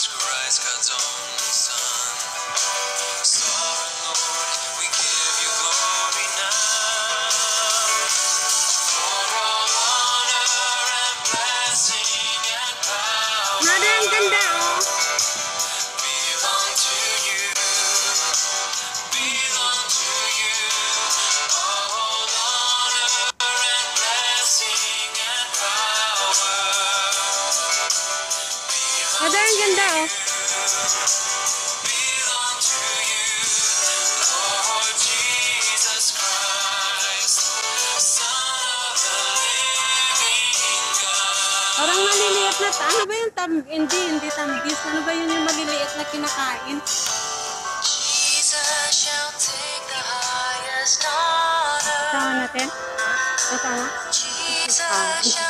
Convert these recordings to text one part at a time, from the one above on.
mesmerized God's own son. Parang maliliit na, ano ba yung tam, hindi, hindi tambis, ano ba yun yung maliliit na kinakain? Tama natin? O tama? Jesus shall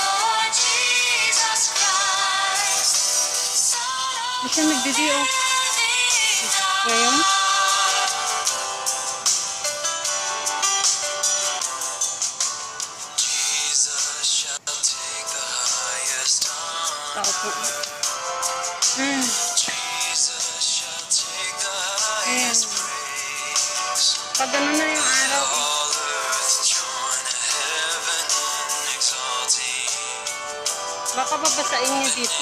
Hindi siya nagbibiyo. Ngayon. Tao po. Mm. Ayan. Pag ano na yung araw ko. Baka babasain niyo dito.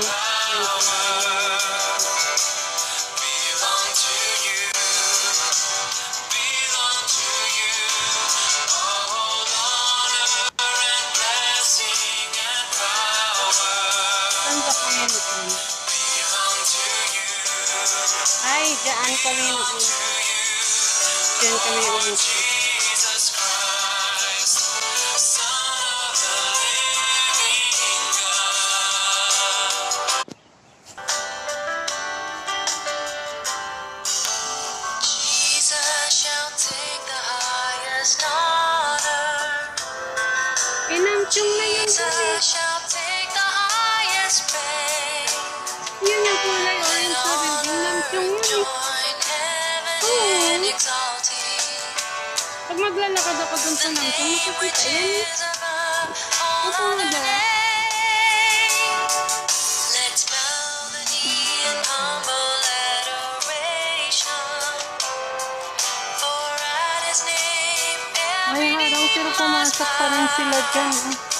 Can kami noon. Kami noon. Inang chung na yun kasi. Yun ng chung yun. Oh. Pag maglalakad ako dun sa Namsung, makikita yan. Ang talaga. Ay, harang pero pumasok pa rin sila dyan. Eh.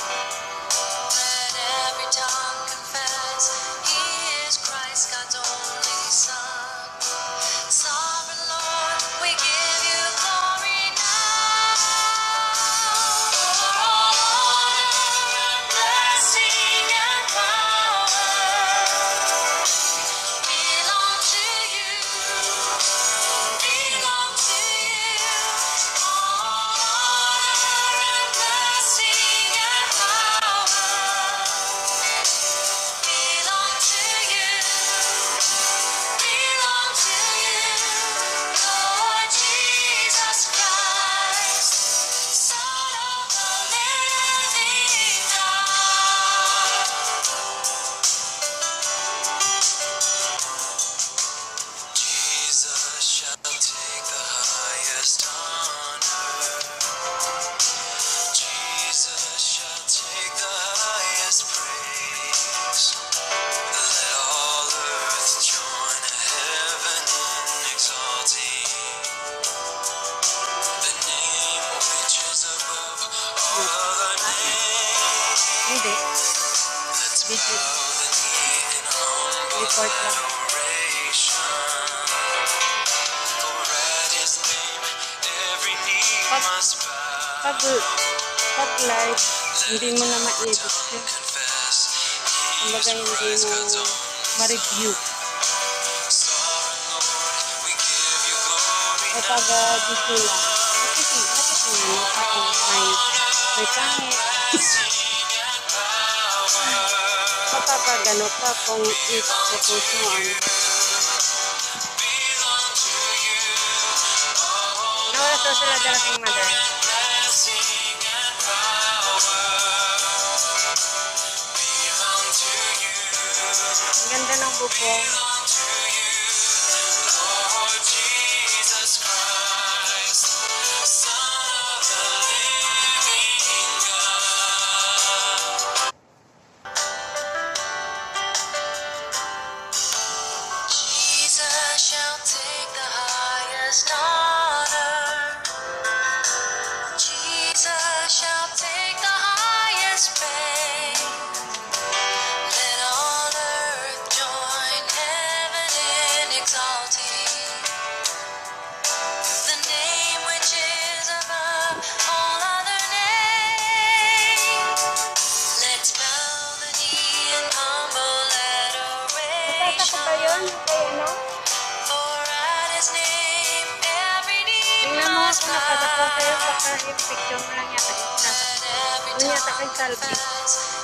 Report lang. Pag, pag, pag live, hindi mo na ma-edit yun. Kumbaga hindi mo ma-review. O pag uh, video lang. Kapag ano pa kung mo ano. Ano oras daw sila darating, mother? Ang ganda ng bubong. Yung picture mo lang yata. Ano yata kay Salvi?